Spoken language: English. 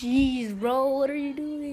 Jeez, bro, what are you doing?